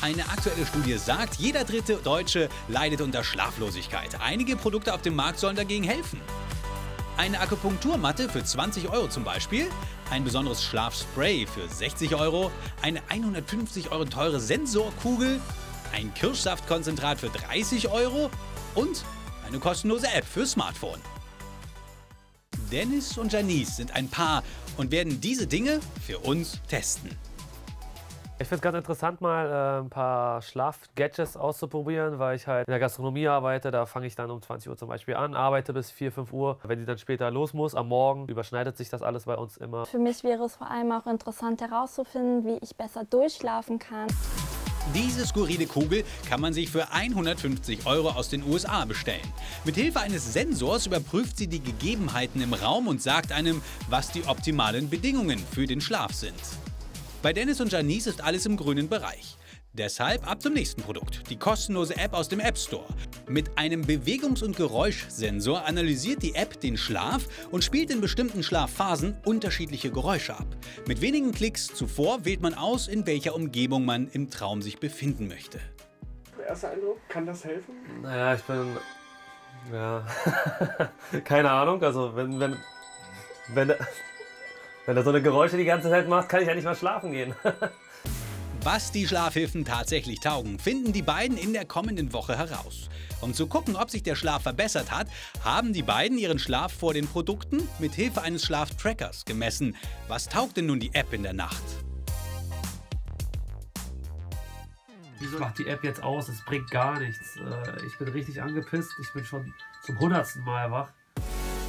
Eine aktuelle Studie sagt, jeder dritte Deutsche leidet unter Schlaflosigkeit. Einige Produkte auf dem Markt sollen dagegen helfen. Eine Akupunkturmatte für 20 Euro zum Beispiel, ein besonderes Schlafspray für 60 Euro, eine 150 Euro teure Sensorkugel, ein Kirschsaftkonzentrat für 30 Euro und eine kostenlose App für Smartphone. Dennis und Janice sind ein Paar und werden diese Dinge für uns testen. Ich finde es ganz interessant, mal äh, ein paar Schlaf-Gadgets auszuprobieren, weil ich halt in der Gastronomie arbeite. Da fange ich dann um 20 Uhr zum Beispiel an, arbeite bis 4, 5 Uhr. Wenn die dann später los muss, am Morgen, überschneidet sich das alles bei uns immer. Für mich wäre es vor allem auch interessant herauszufinden, wie ich besser durchschlafen kann. Diese skurrile Kugel kann man sich für 150 Euro aus den USA bestellen. Mithilfe eines Sensors überprüft sie die Gegebenheiten im Raum und sagt einem, was die optimalen Bedingungen für den Schlaf sind. Bei Dennis und Janice ist alles im grünen Bereich. Deshalb ab zum nächsten Produkt, die kostenlose App aus dem App Store. Mit einem Bewegungs- und Geräuschsensor analysiert die App den Schlaf und spielt in bestimmten Schlafphasen unterschiedliche Geräusche ab. Mit wenigen Klicks zuvor wählt man aus, in welcher Umgebung man im Traum sich befinden möchte. Erster Eindruck, kann das helfen? Naja, ich bin. Ja. Keine Ahnung. Also, wenn. wenn, wenn wenn er so eine Geräusche die ganze Zeit macht, kann ich ja nicht mal schlafen gehen. Was die Schlafhilfen tatsächlich taugen, finden die beiden in der kommenden Woche heraus. Um zu gucken, ob sich der Schlaf verbessert hat, haben die beiden ihren Schlaf vor den Produkten mit Hilfe eines Schlaftrackers gemessen. Was taugt denn nun die App in der Nacht? Wieso macht die App jetzt aus? Es bringt gar nichts. Äh, ich bin richtig angepisst. Ich bin schon zum hundertsten Mal wach.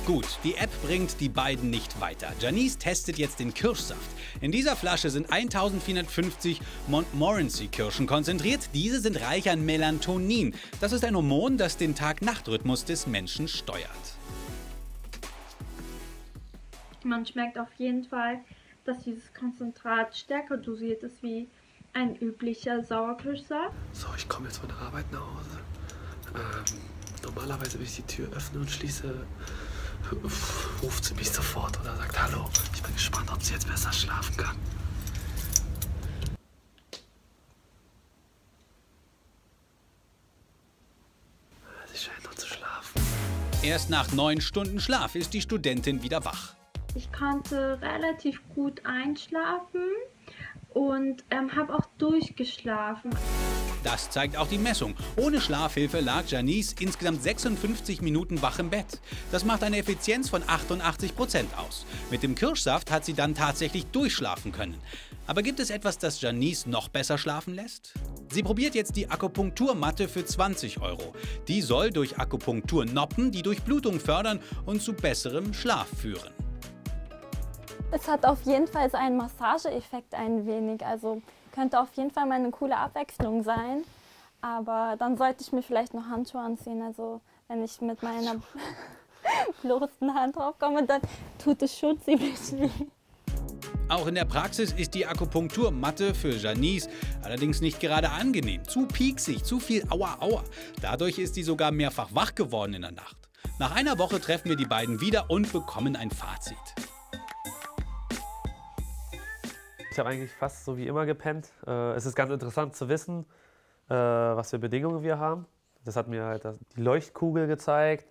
Gut, die App bringt die beiden nicht weiter. Janice testet jetzt den Kirschsaft. In dieser Flasche sind 1450 Montmorency-Kirschen konzentriert. Diese sind reich an Melatonin. Das ist ein Hormon, das den Tag-Nacht-Rhythmus des Menschen steuert. Man schmeckt auf jeden Fall, dass dieses Konzentrat stärker dosiert ist wie ein üblicher Sauerkirschsaft. So, ich komme jetzt von der Arbeit nach Hause. Ähm, normalerweise will ich die Tür öffnen und schließe ruft sie mich sofort oder sagt Hallo. Ich bin gespannt, ob sie jetzt besser schlafen kann. Sie scheint noch zu schlafen. Erst nach neun Stunden Schlaf ist die Studentin wieder wach. Ich konnte relativ gut einschlafen und ähm, habe auch durchgeschlafen. Das zeigt auch die Messung. Ohne Schlafhilfe lag Janice insgesamt 56 Minuten wach im Bett. Das macht eine Effizienz von 88 Prozent aus. Mit dem Kirschsaft hat sie dann tatsächlich durchschlafen können. Aber gibt es etwas, das Janice noch besser schlafen lässt? Sie probiert jetzt die Akupunkturmatte für 20 Euro. Die soll durch Akupunktur Noppen die Durchblutung fördern und zu besserem Schlaf führen. Es hat auf jeden Fall seinen Massageeffekt ein wenig. Also könnte auf jeden Fall mal eine coole Abwechslung sein. Aber dann sollte ich mir vielleicht noch Handschuhe anziehen. Also wenn ich mit meiner bloßen Hand draufkomme, dann tut es schon ziemlich weh. Auch in der Praxis ist die Akupunkturmatte für Janice allerdings nicht gerade angenehm. Zu pieksig, zu viel Aua Aua. Dadurch ist sie sogar mehrfach wach geworden in der Nacht. Nach einer Woche treffen wir die beiden wieder und bekommen ein Fazit. Ich habe eigentlich fast so wie immer gepennt. Äh, es ist ganz interessant zu wissen, äh, was für Bedingungen wir haben. Das hat mir halt die Leuchtkugel gezeigt,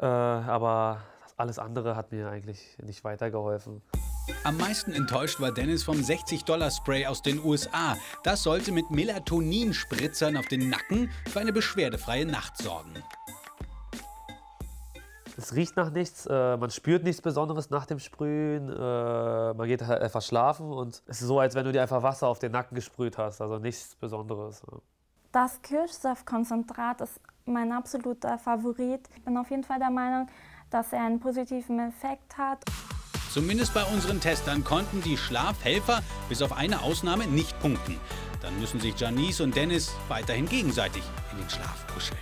äh, aber alles andere hat mir eigentlich nicht weitergeholfen. Am meisten enttäuscht war Dennis vom 60-Dollar-Spray aus den USA. Das sollte mit Melatoninspritzern auf den Nacken für eine beschwerdefreie Nacht sorgen. Es riecht nach nichts, äh, man spürt nichts Besonderes nach dem Sprühen, äh, man geht halt einfach schlafen und es ist so, als wenn du dir einfach Wasser auf den Nacken gesprüht hast, also nichts Besonderes. Das Kirschsaftkonzentrat ist mein absoluter Favorit. Ich bin auf jeden Fall der Meinung, dass er einen positiven Effekt hat. Zumindest bei unseren Testern konnten die Schlafhelfer bis auf eine Ausnahme nicht punkten. Dann müssen sich Janice und Dennis weiterhin gegenseitig in den Schlaf kuscheln.